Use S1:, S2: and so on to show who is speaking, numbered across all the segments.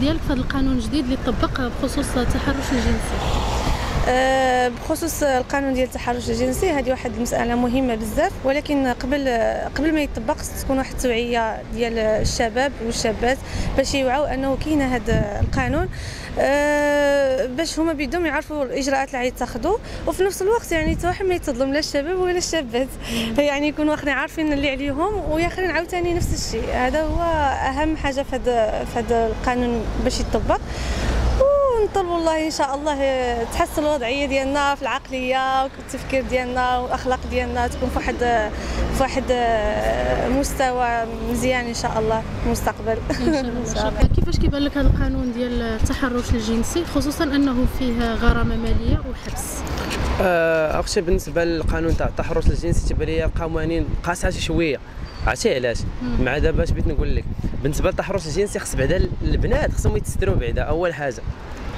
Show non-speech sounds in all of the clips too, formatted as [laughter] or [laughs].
S1: ديالك في هذا القانون الجديد اللي طبق بخصوص التحرش الجنسي.
S2: بخصوص القانون ديال التحرش الجنسي هذه واحد المسألة مهمة بزاف. ولكن قبل قبل ما يطبق تكون واحد التوعية ديال الشباب والشابات باش يوعوا أنه كاين هذا القانون آه، باش هما بيدهم يعرفوا الإجراءات اللي غيتاخذوا وفي نفس الوقت يعني حتى واحد ما يتظلم لا الشباب ولا الشابات. [laughs] يعني يكونوا واخدين عارفين اللي عليهم واخرين عاوتاني نفس الشيء. هذا هو أهم حاجة في هذا القانون باش يطبق. ونطلب والله إن شاء الله تحسن الوضعية ديالنا في العقلية والتفكير ديالنا والأخلاق ديالنا تكون في واحد في واحد مستوى مزيان إن شاء الله في المستقبل.
S1: إن شاء الله. [laughs] كيفاش كيبان لك هذا القانون ديال التحرش الجنسي خصوصا أنه فيه غرامة مالية وحبس؟
S3: آه، أختي بالنسبة للقانون تاع التحرش الجنسي تبان لي القوانين قاصحه شوية. عرفتي علاش؟ مع دابا اش بغيت نقول لك؟ بالنسبة للتحرش الجنسي خص بعدا البنات خصهم يتستروا بعدا. أول حاجة.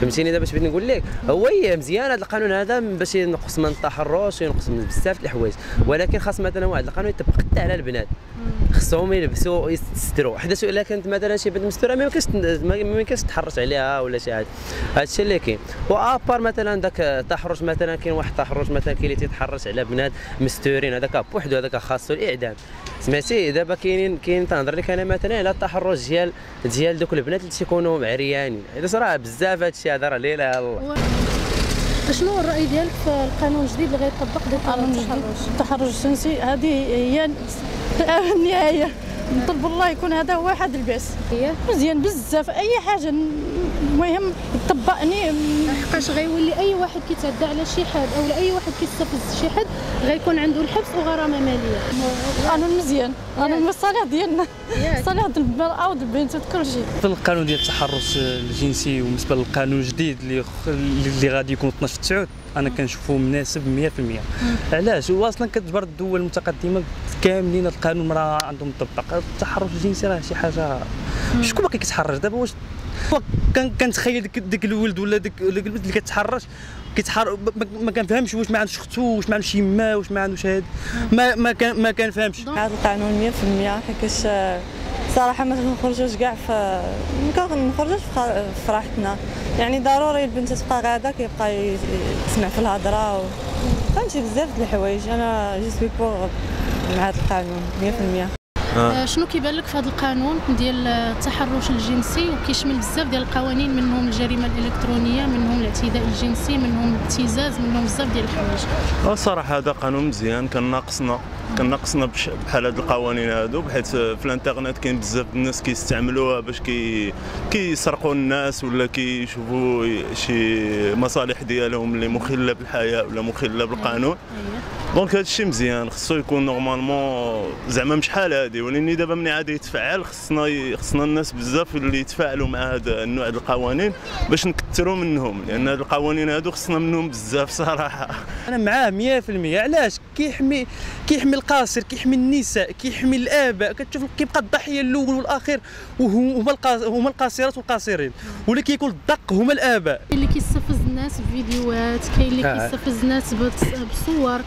S3: فهمتيني دابا اش بغيت نقول لك؟ هو مزيان هذا القانون هذا باش ينقص من التحرش وينقص من بزاف الحوايج. ولكن خاص مثلا واحد القانون يطبق حتى على البنات. خصهم يلبسوا يستروا حيت إلا كانت مثلا شي بنت مستوره ما يمكنش ما يمكنش تحرش عليها ولا شي حاجة. هذا الشيء اللي كاين. وابار مثلا ذاك التحرش مثلا كاين واحد التحرش مثلا كاين اللي تيتحرش على بنات مستورين. هذاك بوحدو هذاك خاصو الإعدام. سمعتي دابا كاينين كاين تنهضر لك أنا مثلا على التحرش ديال ديال دوك البنات اللي تيكونوا عريانين. هذا صراحة بزاف هذا الشيء هذا راه لا إله إلا الله.
S1: شنو الرأي ديالك في القانون الجديد اللي غيطبق ديال التحرش؟
S4: التحرش الجنسي. هذه هي [laughs] النهاية. نطلب الله يكون هذا هو حد الباس مزيان بزاف. أي حاجة المهم يطبقني
S1: حقاش غيولي أي واحد كيتعدى على شي حد أو أي واحد كيستفز شي حد غيكون عنده الحبس وغرامة مالية.
S4: أنا مزيان. أنا من الصالح ديالنا. صالح المرأة والبنت وكل شيء
S5: في القانون ديال التحرش الجنسي وبالنسبة للقانون الجديد اللي اللي غادي يكون 12 9 أنا كنشوفه مناسب 100% علاش؟ هو أصلا كتجبر الدول المتقدمة كاملين القانون راه عندهم مطبق التحرش الجنسي راه شي حاجة. شكون باقي كيتحرش؟ دابا واش كنتخيل ديك الولد ولا ديك البنت اللي كتحرش كيتحر ما كنفهمش واش ما عندوش اختو واش ما عندوش يما واش ما عندوش هاد. ما ما كان ما كنفهمش.
S2: هذا القانون 100% حيتاش صراحة ما كنخرجوش كاع في ما كنخرجوش في فرحتنا يعني ضروري البنت تبقى غادا كيبقى يسمع في الهضرة و... فهمتي بزاف د الحوايج. أنا جو سوي بور مع هذا القانون 100%
S1: آه. شنو كيبان لك في هذا القانون ديال التحرش الجنسي؟ وكيشمل بزاف ديال القوانين منهم الجريمة الإلكترونية منهم الاعتداء الجنسي منهم الابتزاز منهم بزاف ديال الحوايج.
S6: الصراحه هذا قانون مزيان. كان ناقصنا كان ناقصنا بحال هاد القوانين هادو بحيث في الانترنت كاين بزاف الناس كيستعملوها باش كي كيسرقوا الناس ولا كيشوفوا شي مصالح ديالهم اللي مخلة بالحياة ولا مخلة بالقانون. donc هذا الشيء مزيان خصو يكون normalement زعما مش حال هذه ولكن دابا ملي عاد يتفعل خصنا خصنا الناس بزاف اللي يتفاعلوا مع هذا النوع ديال القوانين باش نكثروا منهم لأن هاد القوانين هادو خصنا منهم بزاف صراحة.
S5: أنا معاه 100% علاش؟ كيحمي كيحمي القاصر كيحمي النساء كيحمي الآباء كتشوف كيبقى الضحية الأول والأخير وهما هما القاصرات والقاصرين واللي كيكون الدق هما الآباء.
S1: اللي كيستفز الناس بفيديوهات كاين اللي
S5: آه.
S1: كيستفز الناس بصور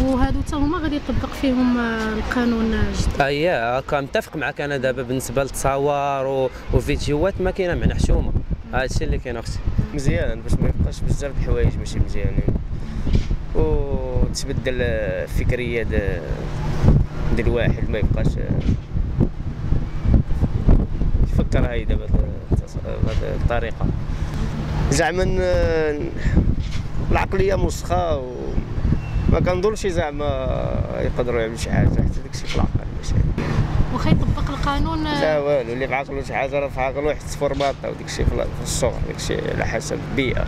S1: وهادو حتى هما غادي يطبق فيهم القانون الجديد
S3: اييه كنتفق معك أنا دابا بالنسبة للتصاور و... وفيديوهات ما كاينة معنا حشومه هذا الشيء اللي كاين أختي.
S7: مزيان باش ما يبقاش بزاف د الحوايج ماشي مزيانين. وتبدل الفكريه ديال الواحد ما يبقاش يفكر هاي دابا بهذه الطريقة. زعما العقلية مسخة وما كنظنش زعما يقدروا يعملوا شي حاجة حتى داكشي في العقل
S1: واخا يطبق القانون
S7: لا والو اللي في عقلو شي حاجة راه في عقلو يحس فورماطه وداك الشيء في الصغر داك الشيء على حسب البيئة.